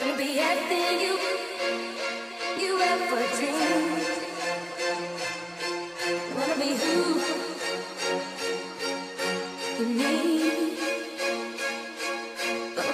Gonna be everything you, you ever dreamed.